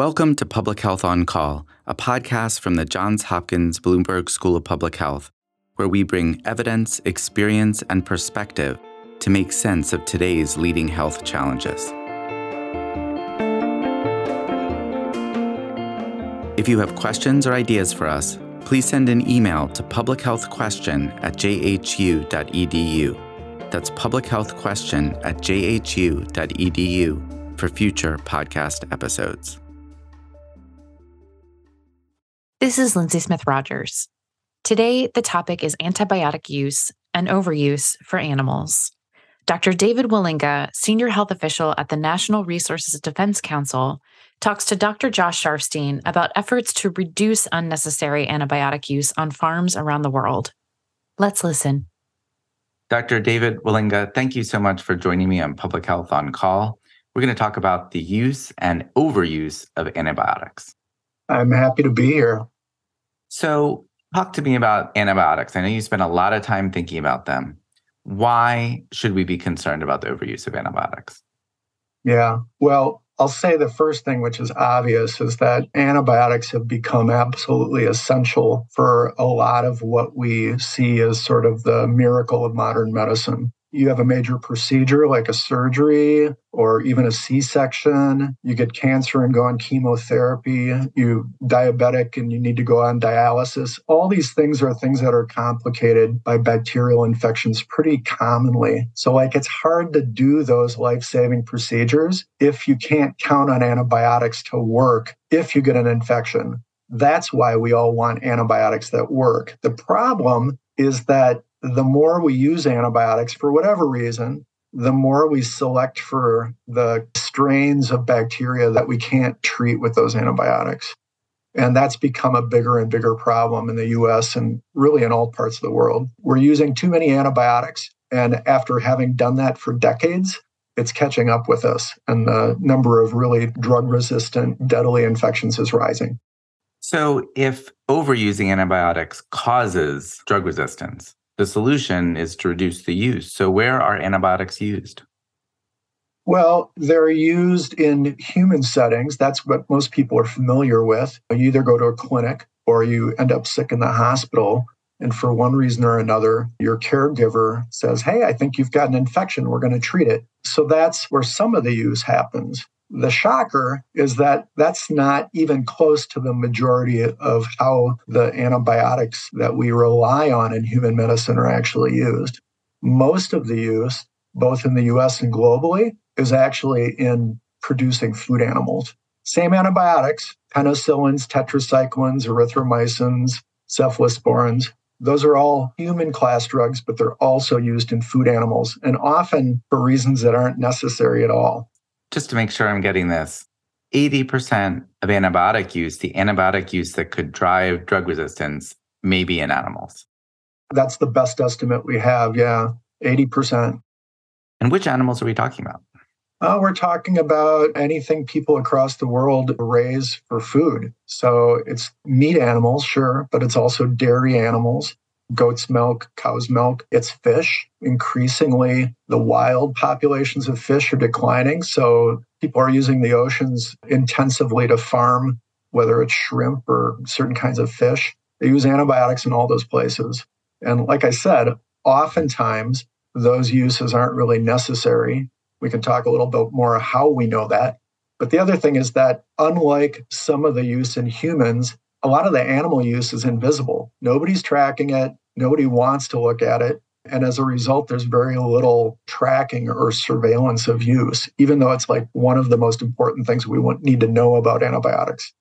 Welcome to Public Health on Call, a podcast from the Johns Hopkins Bloomberg School of Public Health, where we bring evidence, experience, and perspective to make sense of today's leading health challenges. If you have questions or ideas for us, please send an email to publichealthquestion at jhu.edu. That's publichealthquestion at jhu.edu for future podcast episodes. This is Lindsay Smith Rogers. Today, the topic is antibiotic use and overuse for animals. Dr. David Wallinga, senior health official at the National Resources Defense Council, talks to Dr. Josh Sharfstein about efforts to reduce unnecessary antibiotic use on farms around the world. Let's listen. Dr. David Wallinga, thank you so much for joining me on Public Health on Call. We're going to talk about the use and overuse of antibiotics. I'm happy to be here. So, talk to me about antibiotics. I know you spend a lot of time thinking about them. Why should we be concerned about the overuse of antibiotics? Yeah, well, I'll say the first thing, which is obvious, is that antibiotics have become absolutely essential for a lot of what we see as sort of the miracle of modern medicine you have a major procedure like a surgery or even a C-section, you get cancer and go on chemotherapy, you diabetic and you need to go on dialysis. All these things are things that are complicated by bacterial infections pretty commonly. So like it's hard to do those life-saving procedures if you can't count on antibiotics to work if you get an infection. That's why we all want antibiotics that work. The problem is that the more we use antibiotics for whatever reason, the more we select for the strains of bacteria that we can't treat with those antibiotics. And that's become a bigger and bigger problem in the US and really in all parts of the world. We're using too many antibiotics. And after having done that for decades, it's catching up with us. And the number of really drug resistant, deadly infections is rising. So, if overusing antibiotics causes drug resistance, the solution is to reduce the use. So, where are antibiotics used? Well, they're used in human settings. That's what most people are familiar with. You either go to a clinic or you end up sick in the hospital. And for one reason or another, your caregiver says, Hey, I think you've got an infection. We're going to treat it. So that's where some of the use happens. The shocker is that that's not even close to the majority of how the antibiotics that we rely on in human medicine are actually used. Most of the use, both in the US and globally, is actually in producing food animals. Same antibiotics, penicillins, tetracyclines, erythromycins, cephalosporins. Those are all human class drugs, but they're also used in food animals and often for reasons that aren't necessary at all just to make sure I'm getting this, 80% of antibiotic use, the antibiotic use that could drive drug resistance, may be in animals. That's the best estimate we have. Yeah, 80%. And which animals are we talking about? Uh, we're talking about anything people across the world raise for food. So it's meat animals, sure, but it's also dairy animals goat's milk, cow's milk. It's fish. Increasingly, the wild populations of fish are declining. So people are using the oceans intensively to farm, whether it's shrimp or certain kinds of fish. They use antibiotics in all those places. And like I said, oftentimes those uses aren't really necessary. We can talk a little bit more how we know that. But the other thing is that, unlike some of the use in humans, a lot of the animal use is invisible. Nobody's tracking it. Nobody wants to look at it. And as a result, there's very little tracking or surveillance of use, even though it's like one of the most important things we need to know about antibiotics.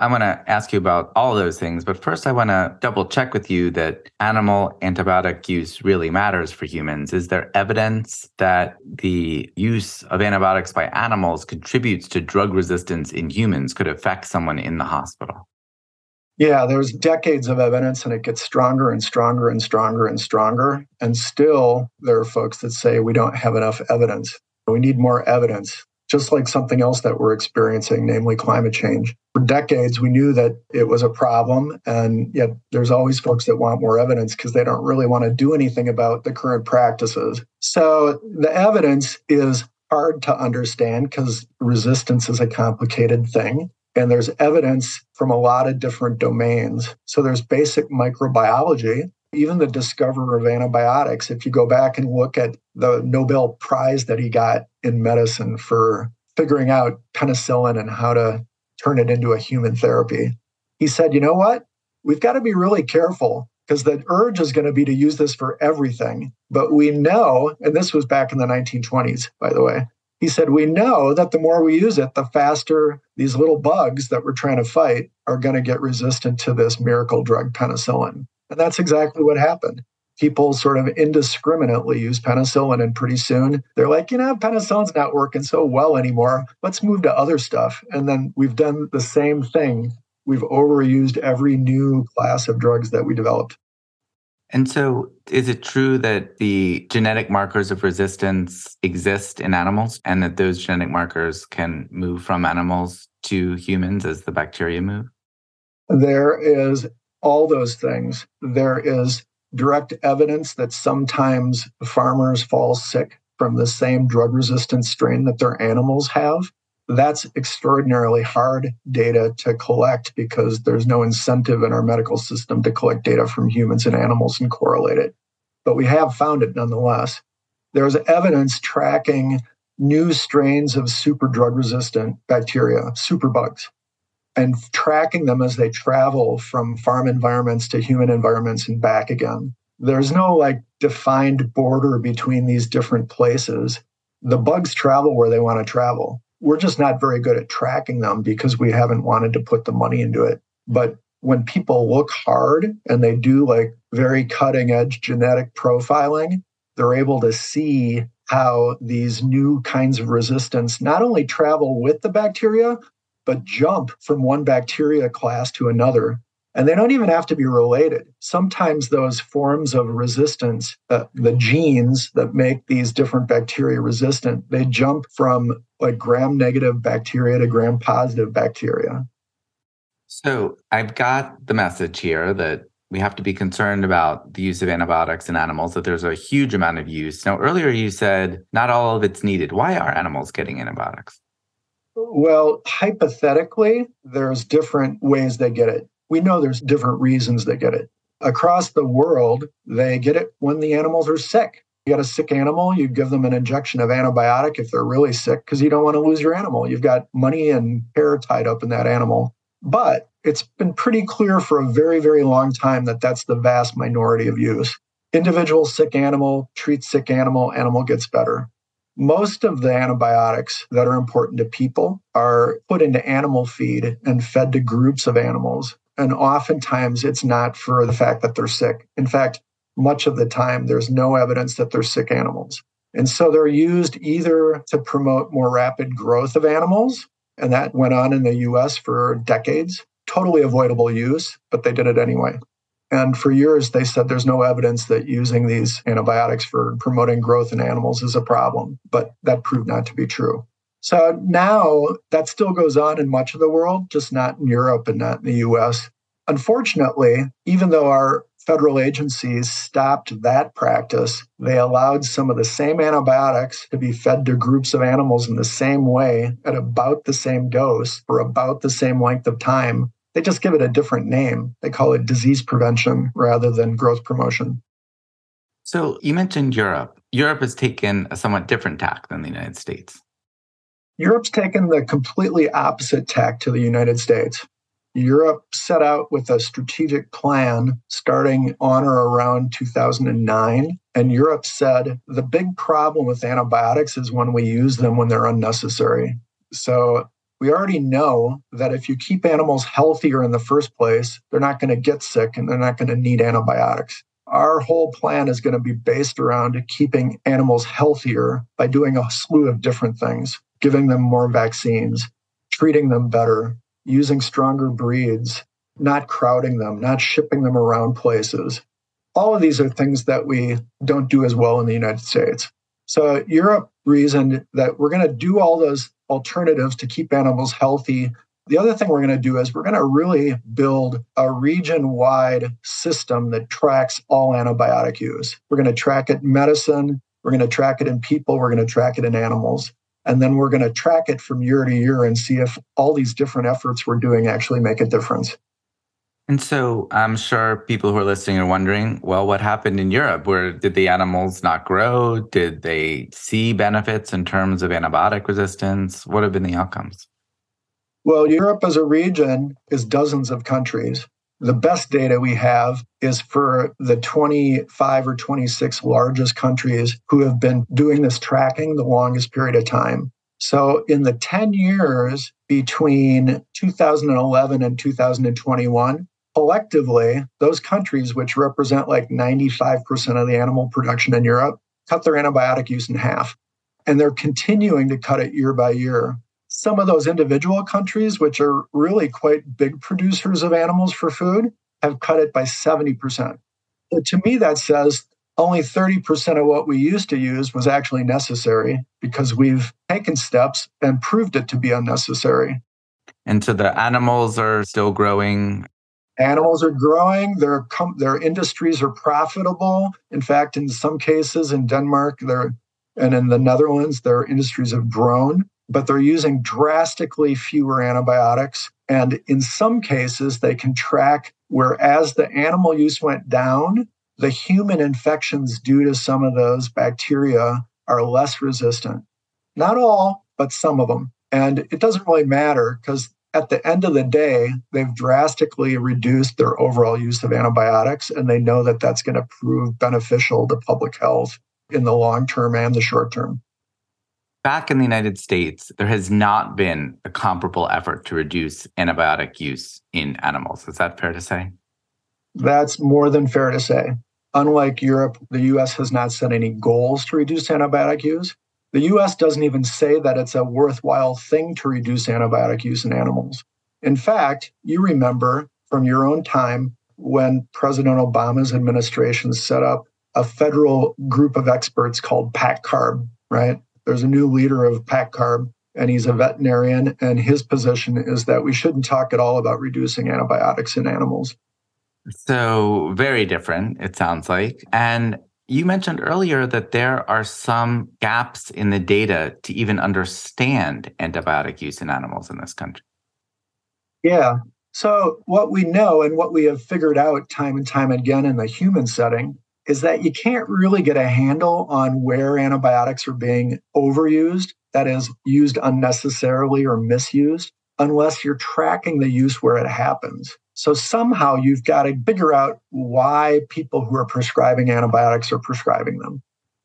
I want to ask you about all those things, but first I want to double check with you that animal antibiotic use really matters for humans. Is there evidence that the use of antibiotics by animals contributes to drug resistance in humans, could affect someone in the hospital? Yeah, there's decades of evidence and it gets stronger and stronger and stronger and stronger. And still, there are folks that say we don't have enough evidence. We need more evidence, just like something else that we're experiencing, namely climate change. For decades, we knew that it was a problem. And yet, there's always folks that want more evidence because they don't really want to do anything about the current practices. So the evidence is hard to understand because resistance is a complicated thing. And there's evidence from a lot of different domains. So there's basic microbiology, even the discoverer of antibiotics. If you go back and look at the Nobel Prize that he got in medicine for figuring out penicillin and how to turn it into a human therapy, he said, you know what? We've got to be really careful because the urge is going to be to use this for everything. But we know, and this was back in the 1920s, by the way, he said, We know that the more we use it, the faster these little bugs that we're trying to fight are going to get resistant to this miracle drug, penicillin. And that's exactly what happened. People sort of indiscriminately use penicillin, and pretty soon they're like, you know, penicillin's not working so well anymore. Let's move to other stuff. And then we've done the same thing. We've overused every new class of drugs that we developed. And so, is it true that the genetic markers of resistance exist in animals and that those genetic markers can move from animals to humans as the bacteria move? There is all those things. There is direct evidence that sometimes farmers fall sick from the same drug resistant strain that their animals have that's extraordinarily hard data to collect because there's no incentive in our medical system to collect data from humans and animals and correlate it. But we have found it nonetheless. There's evidence tracking new strains of super drug resistant bacteria, superbugs, and tracking them as they travel from farm environments to human environments and back again. There's no like defined border between these different places. The bugs travel where they want to travel we're just not very good at tracking them because we haven't wanted to put the money into it. But when people look hard and they do like very cutting edge genetic profiling, they're able to see how these new kinds of resistance not only travel with the bacteria, but jump from one bacteria class to another and they don't even have to be related. Sometimes those forms of resistance, uh, the genes that make these different bacteria resistant, they jump from like gram negative bacteria to gram positive bacteria. So I've got the message here that we have to be concerned about the use of antibiotics in animals, that there's a huge amount of use. Now, earlier you said not all of it's needed. Why are animals getting antibiotics? Well, hypothetically, there's different ways they get it we know there's different reasons they get it. Across the world, they get it when the animals are sick. You got a sick animal, you give them an injection of antibiotic if they're really sick because you don't want to lose your animal. You've got money and care tied up in that animal. But it's been pretty clear for a very, very long time that that's the vast minority of use. Individual sick animal treats sick animal, animal gets better. Most of the antibiotics that are important to people are put into animal feed and fed to groups of animals. And oftentimes it's not for the fact that they're sick. In fact, much of the time, there's no evidence that they're sick animals. And so they're used either to promote more rapid growth of animals, and that went on in the US for decades, totally avoidable use, but they did it anyway. And for years, they said there's no evidence that using these antibiotics for promoting growth in animals is a problem, but that proved not to be true. So now that still goes on in much of the world, just not in Europe and not in the US. Unfortunately, even though our federal agencies stopped that practice, they allowed some of the same antibiotics to be fed to groups of animals in the same way at about the same dose for about the same length of time. They just give it a different name. They call it disease prevention rather than growth promotion. So you mentioned Europe. Europe has taken a somewhat different tack than the United States. Europe's taken the completely opposite tack to the United States. Europe set out with a strategic plan starting on or around 2009. And Europe said the big problem with antibiotics is when we use them when they're unnecessary. So we already know that if you keep animals healthier in the first place, they're not going to get sick and they're not going to need antibiotics. Our whole plan is going to be based around keeping animals healthier by doing a slew of different things giving them more vaccines, treating them better, using stronger breeds, not crowding them, not shipping them around places. All of these are things that we don't do as well in the United States. So Europe reasoned that we're going to do all those alternatives to keep animals healthy. The other thing we're going to do is we're going to really build a region wide system that tracks all antibiotic use. We're going to track it in medicine, we're going to track it in people, we're going to track it in animals. And then we're going to track it from year to year and see if all these different efforts we're doing actually make a difference. And so I'm sure people who are listening are wondering, well, what happened in Europe? Where did the animals not grow? Did they see benefits in terms of antibiotic resistance? What have been the outcomes? Well, Europe as a region is dozens of countries. The best data we have is for the 25 or 26 largest countries who have been doing this tracking the longest period of time. So, in the 10 years between 2011 and 2021, collectively, those countries, which represent like 95% of the animal production in Europe, cut their antibiotic use in half. And they're continuing to cut it year by year. Some of those individual countries, which are really quite big producers of animals for food, have cut it by 70%. But to me, that says only 30% of what we used to use was actually necessary because we've taken steps and proved it to be unnecessary. And so the animals are still growing Animals are growing. Their com- their industries are profitable. In fact, in some cases in Denmark, they're and in the Netherlands, their industries have grown, but they're using drastically fewer antibiotics. And in some cases, they can track where as the animal use went down, the human infections due to some of those bacteria are less resistant. Not all, but some of them. And it doesn't really matter because at the end of the day, they've drastically reduced their overall use of antibiotics, and they know that that's going to prove beneficial to public health in the long term and the short term. Back in the United States, there has not been a comparable effort to reduce antibiotic use in animals. Is that fair to say? That's more than fair to say. Unlike Europe, the US has not set any goals to reduce antibiotic use. The US doesn't even say that it's a worthwhile thing to reduce antibiotic use in animals. In fact, you remember from your own time when President Obama's administration set up a federal group of experts called PACCARB, right? There's a new leader of PACCARB, and he's a veterinarian, and his position is that we shouldn't talk at all about reducing antibiotics in animals. So, very different, it sounds like. And you mentioned earlier that there are some gaps in the data to even understand antibiotic use in animals in this country. Yeah. So, what we know and what we have figured out time and time again in the human setting is that you can't really get a handle on where antibiotics are being overused, that is, used unnecessarily or misused, unless you're tracking the use where it happens. So somehow you've got to figure out why people who are prescribing antibiotics are prescribing them.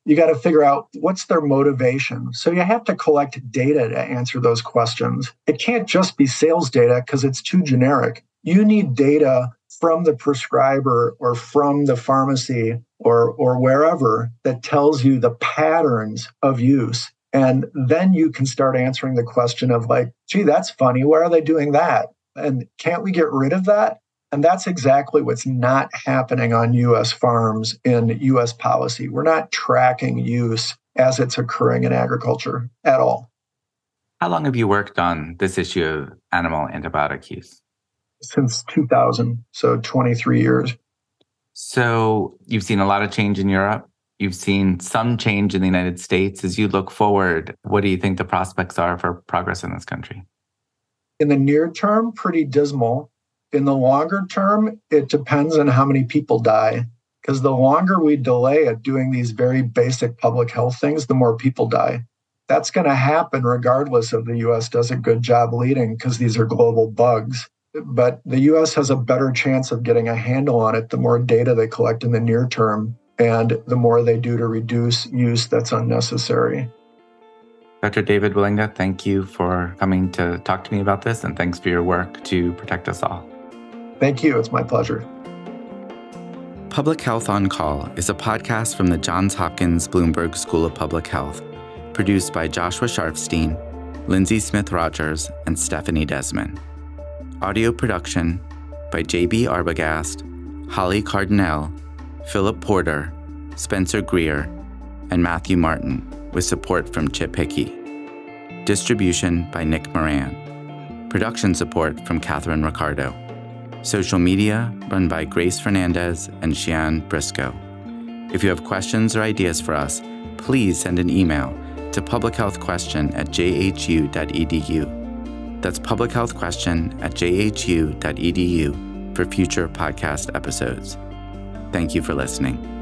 You got to figure out what's their motivation. So you have to collect data to answer those questions. It can't just be sales data because it's too generic. You need data from the prescriber or from the pharmacy or, or wherever that tells you the patterns of use. And then you can start answering the question of, like, gee, that's funny. Why are they doing that? And can't we get rid of that? And that's exactly what's not happening on US farms in US policy. We're not tracking use as it's occurring in agriculture at all. How long have you worked on this issue of animal antibiotic use? Since 2000, so 23 years. So you've seen a lot of change in Europe. You've seen some change in the United States. As you look forward, what do you think the prospects are for progress in this country? In the near term, pretty dismal. In the longer term, it depends on how many people die. Because the longer we delay at doing these very basic public health things, the more people die. That's going to happen regardless of the US does a good job leading because these are global bugs. But the US has a better chance of getting a handle on it the more data they collect in the near term and the more they do to reduce use that's unnecessary. Dr. David Wallinga, thank you for coming to talk to me about this, and thanks for your work to protect us all. Thank you. It's my pleasure. Public Health on Call is a podcast from the Johns Hopkins Bloomberg School of Public Health, produced by Joshua Sharfstein, Lindsay Smith Rogers, and Stephanie Desmond. Audio production by JB Arbogast, Holly Cardinale, Philip Porter, Spencer Greer, and Matthew Martin with support from Chip Hickey. Distribution by Nick Moran. Production support from Catherine Ricardo. Social media run by Grace Fernandez and Shian Briscoe. If you have questions or ideas for us, please send an email to publichealthquestion at jhu.edu. That's publichealthquestion at jhu.edu for future podcast episodes. Thank you for listening.